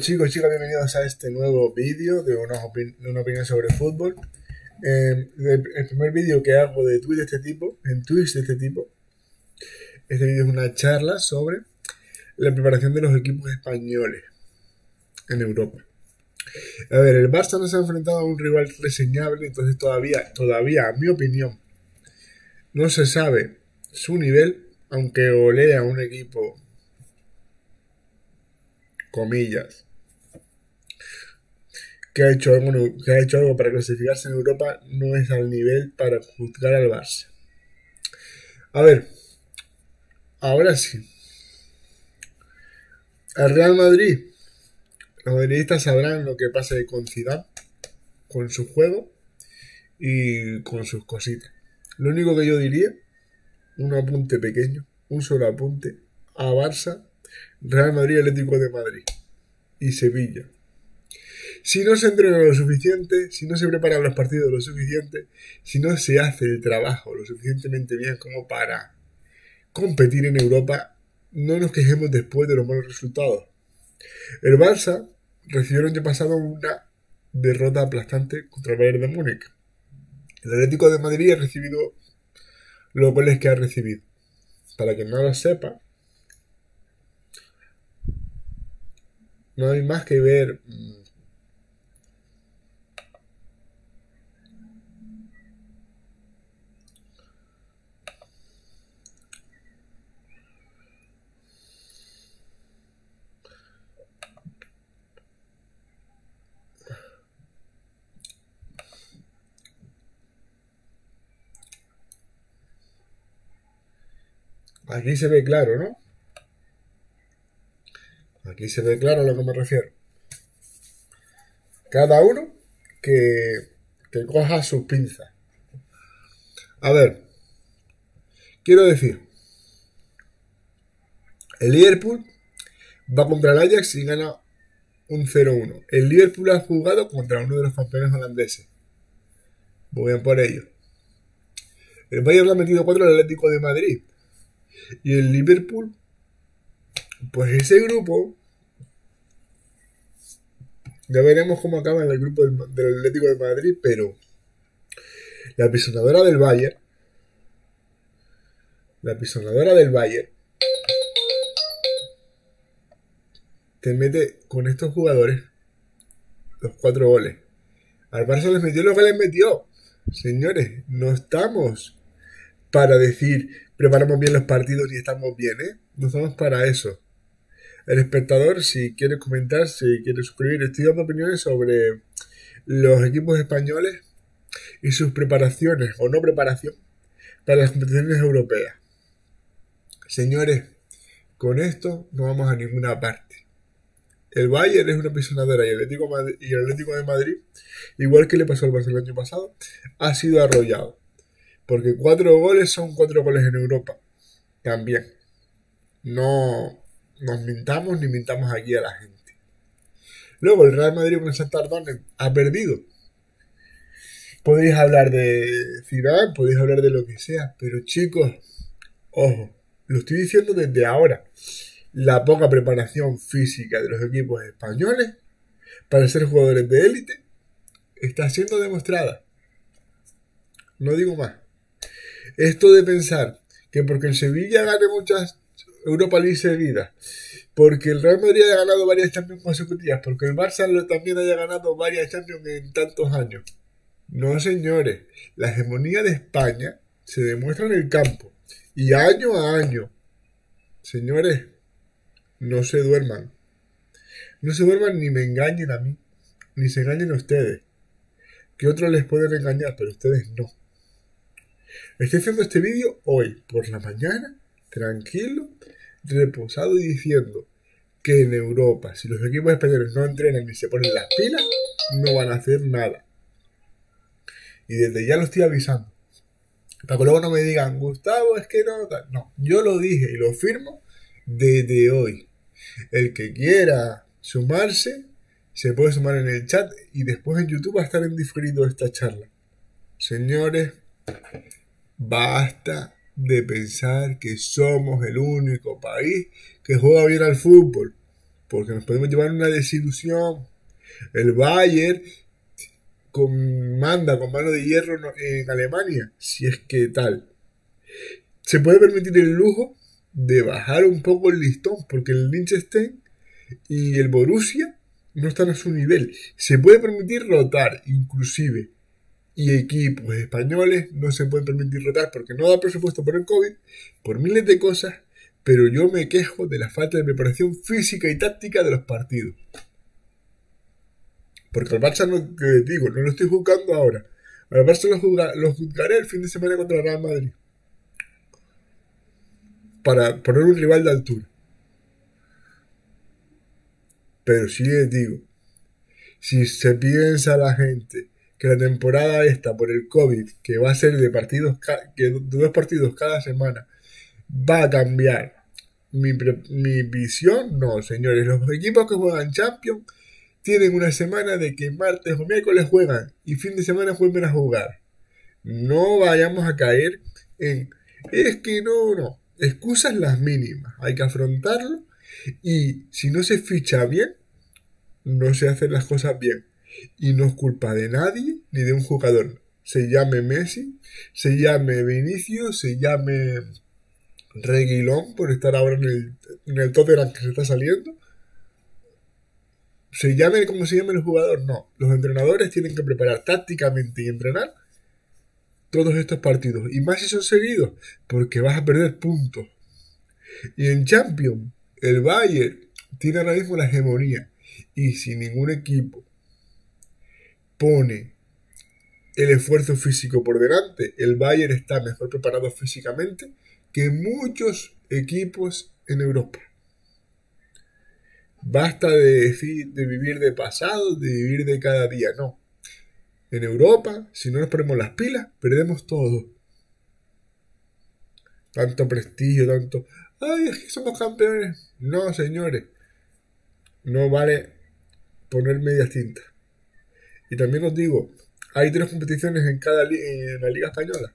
Chicos, chicas, bienvenidos a este nuevo vídeo de una, opinión sobre fútbol. Eh, el, primer vídeo que hago de tweet de este tipo, en tweets de este tipo, este vídeo es una charla sobre la preparación de los equipos españoles en Europa. A ver, el Barça no se ha enfrentado a un rival reseñable, entonces todavía, todavía, a mi opinión, no se sabe su nivel, aunque olea un equipo comillas, que ha, hecho algo, que ha hecho algo para clasificarse en Europa no es al nivel para juzgar al Barça. A ver, ahora sí. Al Real Madrid, los madridistas sabrán lo que pasa con Zidane, con su juego y con sus cositas. Lo único que yo diría, un apunte pequeño, un solo apunte, a Barça Real Madrid, Atlético de Madrid y Sevilla. Si no se entrena lo suficiente, si no se preparan los partidos lo suficiente, si no se hace el trabajo lo suficientemente bien como para competir en Europa, no nos quejemos después de los malos resultados. El Barça recibió el año pasado una derrota aplastante contra el Bayern de Múnich. El Atlético de Madrid ha recibido los goles que ha recibido. Para que no lo sepa, No hay más que ver. Aquí se ve claro, ¿no? Aquí se ve claro a lo que me refiero. Cada uno que, que coja sus pinzas. A ver, quiero decir, el Liverpool va contra el Ajax y gana un 0-1. El Liverpool ha jugado contra uno de los campeones holandeses. Voy a por ello. El Bayern ha metido 4 al Atlético de Madrid. Y el Liverpool, pues ese grupo ya veremos cómo acaba en el grupo del, Atlético de Madrid, pero la pisonadora del Bayern, la pisonadora del Bayern, te mete con estos jugadores los cuatro goles. Al Barça les metió lo que les metió. Señores, no estamos para decir preparamos bien los partidos y estamos bien, ¿eh? No estamos para eso el espectador, si quiere comentar, si quiere suscribir, estoy dando opiniones sobre los equipos españoles y sus preparaciones o no preparación para las competiciones europeas. Señores, con esto no vamos a ninguna parte. El Bayern es una pisonadora y el Atlético, y el Atlético de Madrid, igual que le pasó al Barcelona el año pasado, ha sido arrollado. Porque cuatro goles son cuatro goles en Europa. También. No, nos mintamos ni mintamos aquí a la gente. Luego el Real Madrid con el Santander ha perdido. Podéis hablar de Zidane, podéis hablar de lo que sea, pero chicos, ojo, lo estoy diciendo desde ahora. La poca preparación física de los equipos españoles para ser jugadores de élite está siendo demostrada. No digo más. Esto de pensar que porque el Sevilla gane muchas Europa League seguida. Porque el Real Madrid haya ganado varias Champions consecutivas. Porque el Barça también haya ganado varias Champions en tantos años. No, señores. La hegemonía de España se demuestra en el campo. Y año a año. Señores, no se duerman. No se duerman ni me engañen a mí. Ni se engañen a ustedes. Que otros les pueden engañar, pero ustedes no. Estoy haciendo este vídeo hoy, por la mañana, tranquilo, reposado y diciendo que en Europa, si los equipos españoles no entrenan ni se ponen las pilas, no van a hacer nada. Y desde ya lo estoy avisando. Para que luego no me digan, Gustavo, es que no. No, yo lo dije y lo firmo desde hoy. El que quiera sumarse, se puede sumar en el chat y después en YouTube va a estar en diferido esta charla. Señores, basta de pensar que somos el único país que juega bien al fútbol. porque nos podemos llevar una desilusión. El Bayern con, manda con mano de hierro en Alemania, si es que tal. Se puede permitir el lujo de bajar un poco el listón, porque el Liechtenstein y el Borussia no están a su nivel. Se puede permitir rotar, inclusive. Y equipos españoles no se pueden permitir rotar porque no da presupuesto por el COVID, por miles de cosas, pero yo me quejo de la falta de preparación física y táctica de los partidos. Porque al Barça no, que digo, no lo estoy jugando ahora. Al Barça lo, lo juzgaré el fin de semana contra el Real Madrid. Para poner un rival de altura. Pero si les digo, si se piensa la gente que la temporada esta por el COVID, que va a ser de partidos, que dos partidos cada semana, va a cambiar mi, mi visión, no, señores, los equipos que juegan Champions tienen una semana de que martes o miércoles juegan y fin de semana vuelven a jugar. No vayamos a caer en es que no, no, excusas las mínimas, hay que afrontarlo y si no se ficha bien, no se hacen las cosas bien. Y no es culpa de nadie ni de un jugador. Se llame Messi, se llame Vinicius, se llame Reguilón por estar ahora en el, en el Tottenham que se está saliendo. Se llame como se llame el jugador, no. Los entrenadores tienen que preparar tácticamente y entrenar todos estos partidos. Y más si son seguidos, porque vas a perder puntos. Y en Champions, el Bayern tiene ahora mismo la hegemonía. Y si ningún equipo pone el esfuerzo físico por delante, el Bayern está mejor preparado físicamente que muchos equipos en Europa. Basta de, decir, de vivir de pasado, de vivir de cada día, no. En Europa, si no nos ponemos las pilas, perdemos todo. Tanto prestigio, tanto... ¡Ay, es que somos campeones! No, señores. No vale poner medias tintas. Y también os digo, hay tres competiciones en cada en la Liga Española.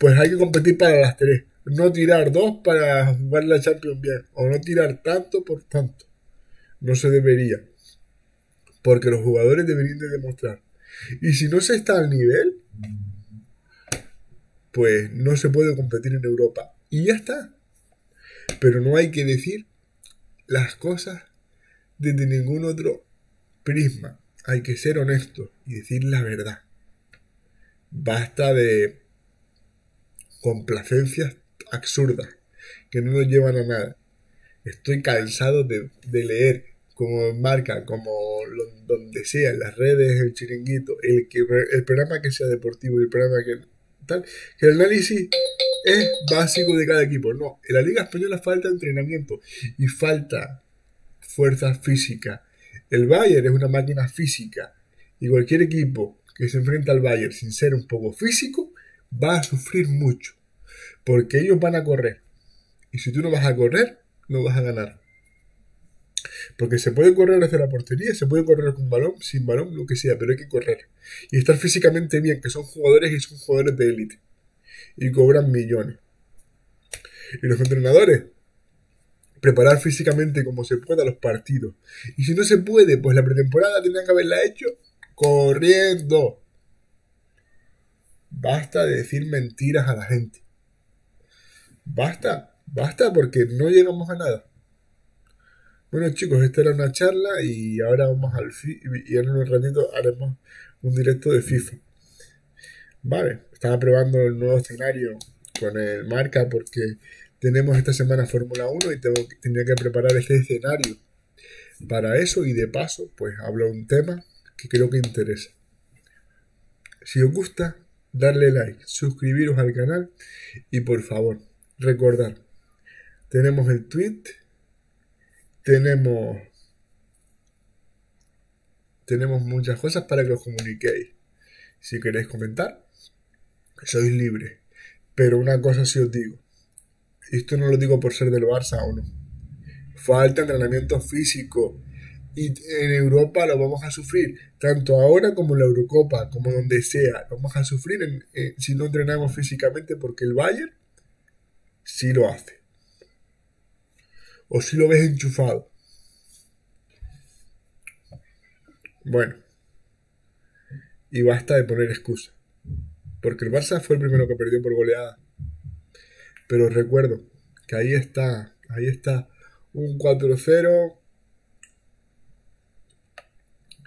Pues hay que competir para las tres. No tirar dos para jugar la Champions bien. O no tirar tanto por tanto. No se debería. Porque los jugadores deberían de demostrar. Y si no se está al nivel, pues no se puede competir en Europa. Y ya está. Pero no hay que decir las cosas desde ningún otro prisma. Hay que ser honesto y decir la verdad. Basta de complacencias absurdas que no nos llevan a nada. Estoy cansado de, leer como marca, como donde sea, las redes, el chiringuito, el, que, el programa que sea deportivo y el programa que tal, que el análisis es básico de cada equipo. No, en la Liga Española falta entrenamiento y falta fuerza física. El Bayern es una máquina física y cualquier equipo que se enfrenta al Bayern sin ser un poco físico va a sufrir mucho porque ellos van a correr y si tú no vas a correr no vas a ganar. Porque se puede correr hacia la portería, se puede correr con balón, sin balón, lo que sea, pero hay que correr. Y estar físicamente bien, que son jugadores y son jugadores de élite. Y cobran millones. Y los entrenadores preparar físicamente como se pueda los partidos. Y si no se puede, pues la pretemporada tendrían que haberla hecho corriendo. Basta de decir mentiras a la gente. Basta, basta porque no llegamos a nada. Bueno chicos, esta era una charla y ahora vamos al y en un ratito haremos un directo de FIFA. Vale, estaba probando el nuevo escenario con el marca porque tenemos esta semana Fórmula 1 y tengo, tendría que preparar este escenario para eso y de paso pues hablo un tema que creo que interesa. Si os gusta, darle like, suscribiros al canal y por favor, recordar, tenemos el tweet, tenemos tenemos muchas cosas para que os comuniquéis. Si queréis comentar, sois libres. Pero una cosa sí os digo, esto no lo digo por ser del Barça o no. Falta entrenamiento físico. Y en Europa lo vamos a sufrir, tanto ahora como en la Eurocopa, como donde sea. Lo vamos a sufrir si no entrenamos físicamente porque el Bayern sí lo hace. O si lo ves enchufado. Bueno. Y basta de poner excusa. Porque el Barça fue el primero que perdió por goleada. Pero recuerdo que ahí está, ahí está un 4-0.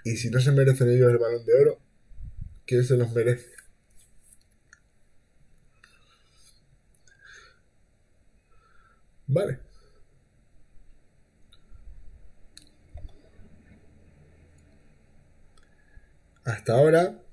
Y si no se merecen ellos el balón de oro, ¿quién se los merece? Vale. Hasta ahora